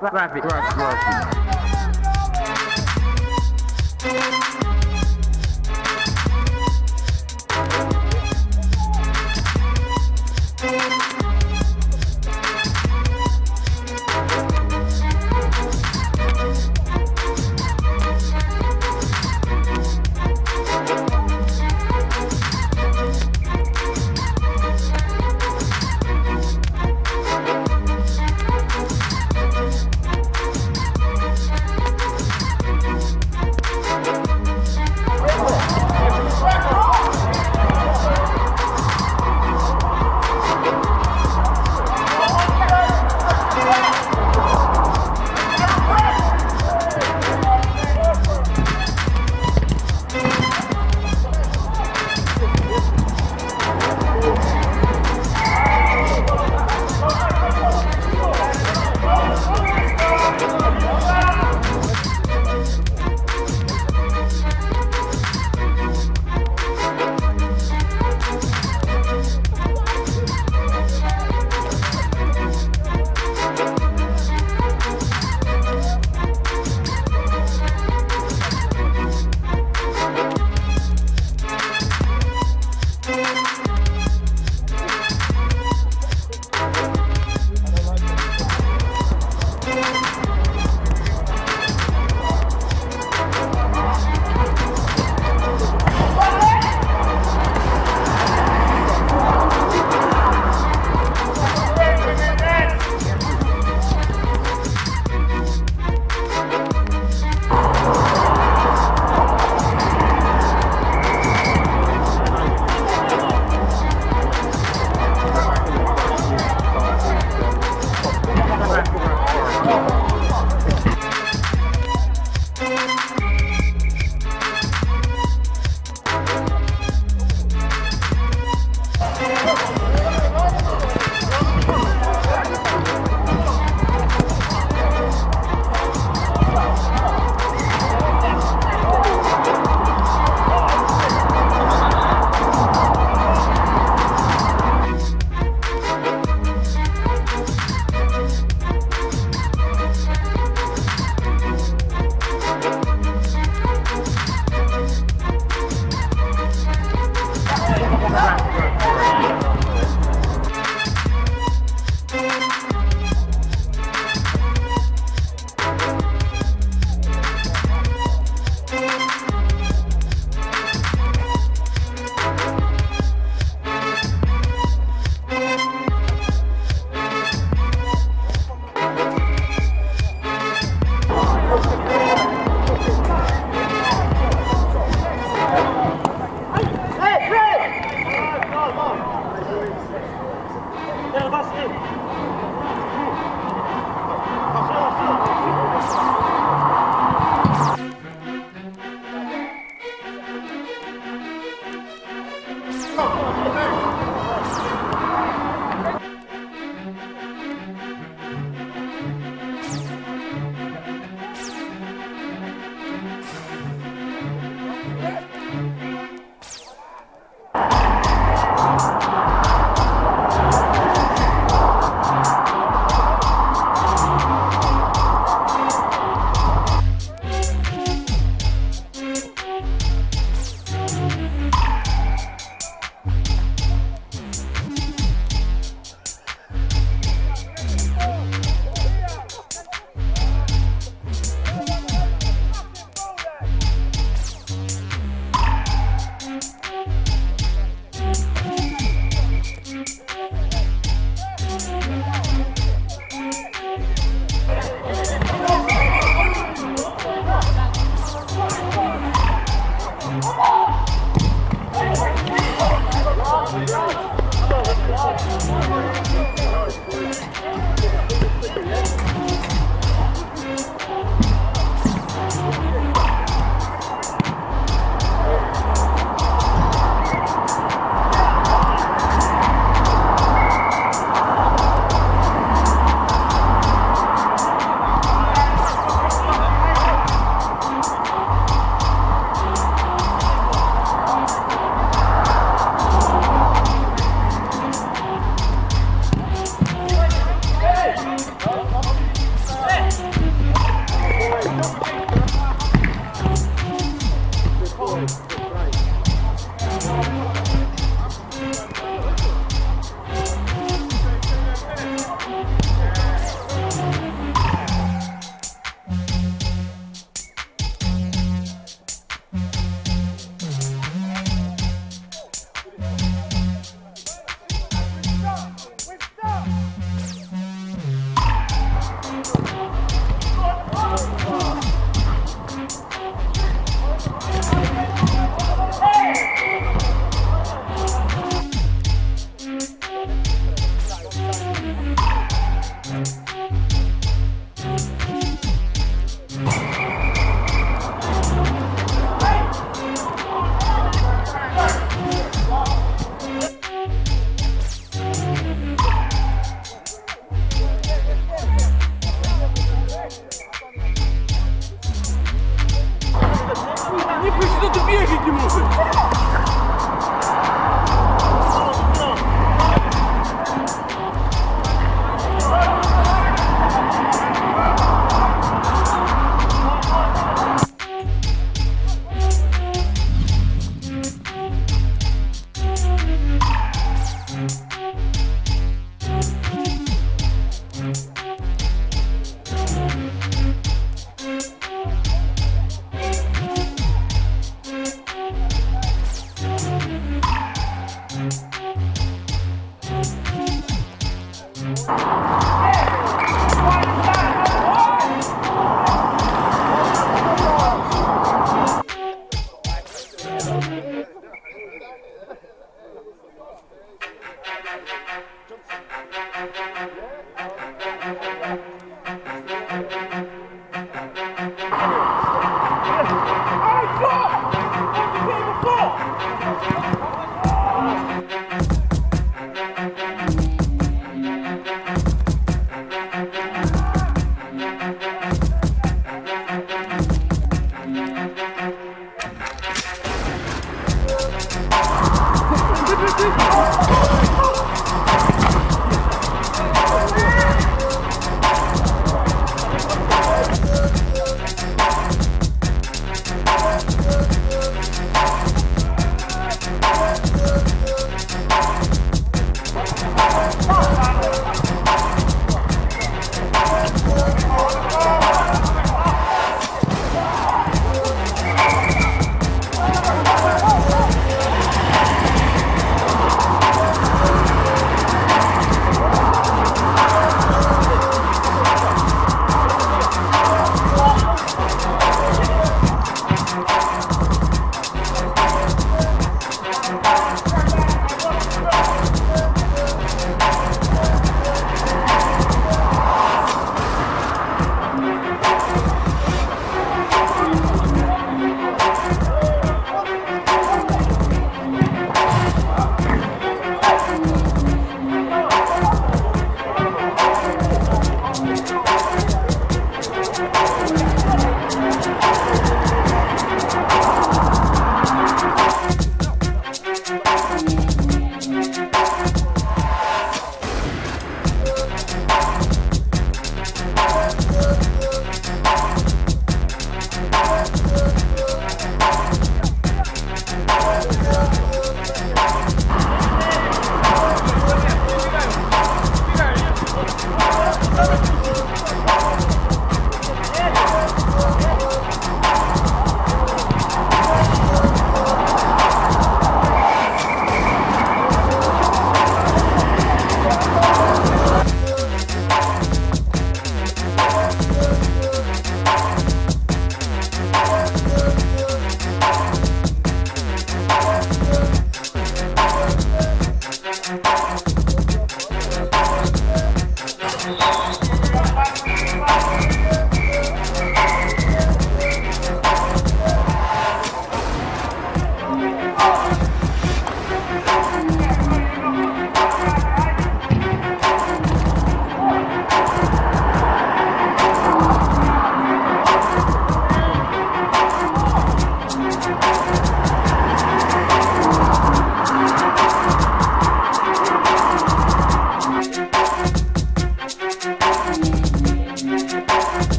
Graphic. Graphic. 知道错了错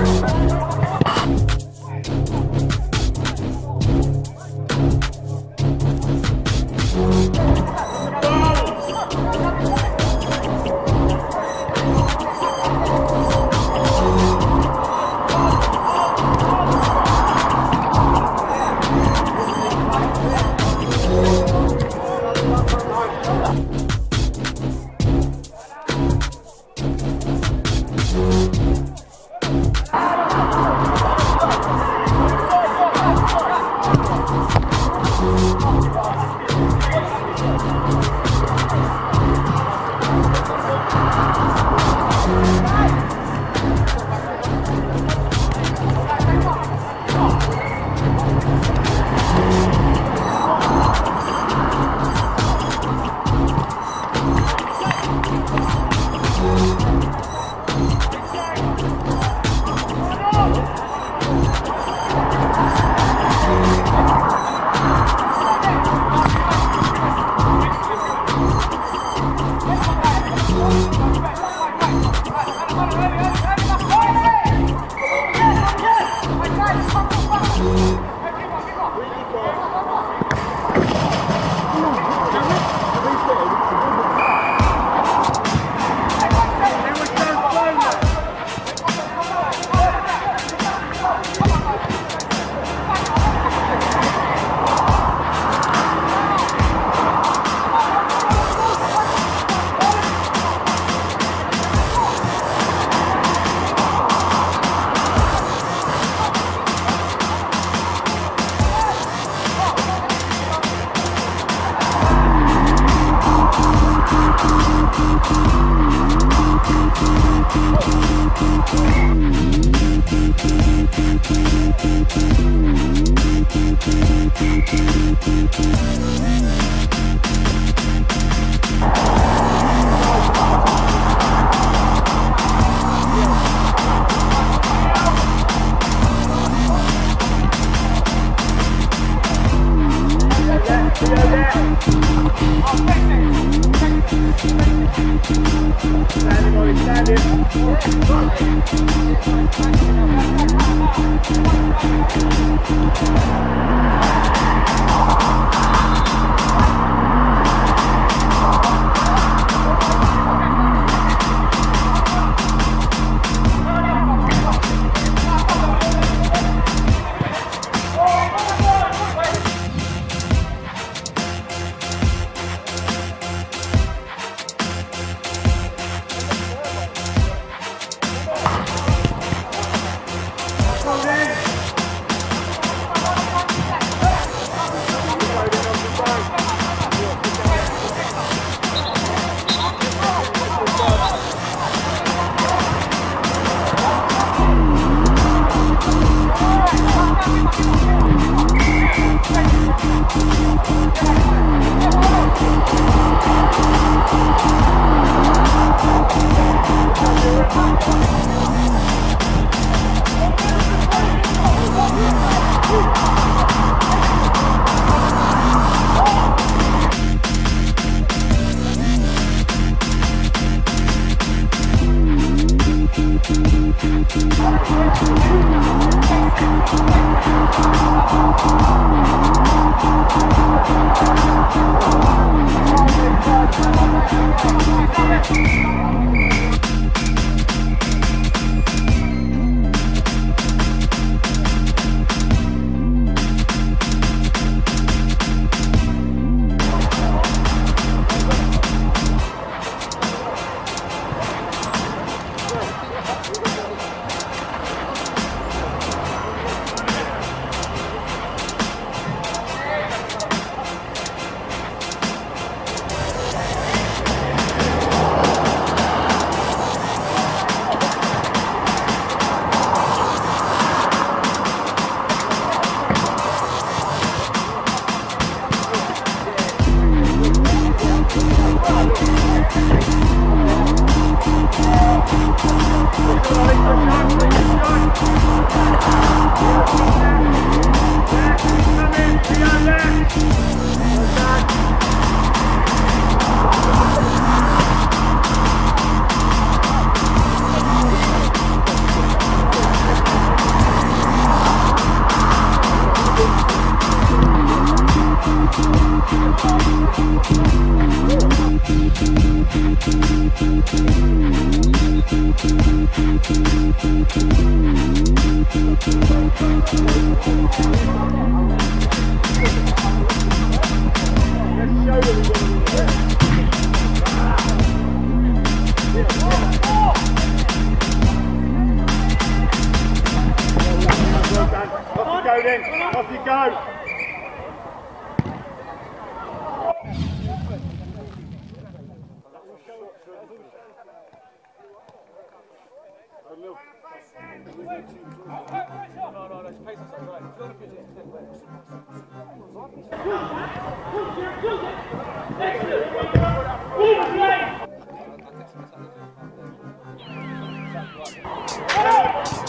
Yeah! It's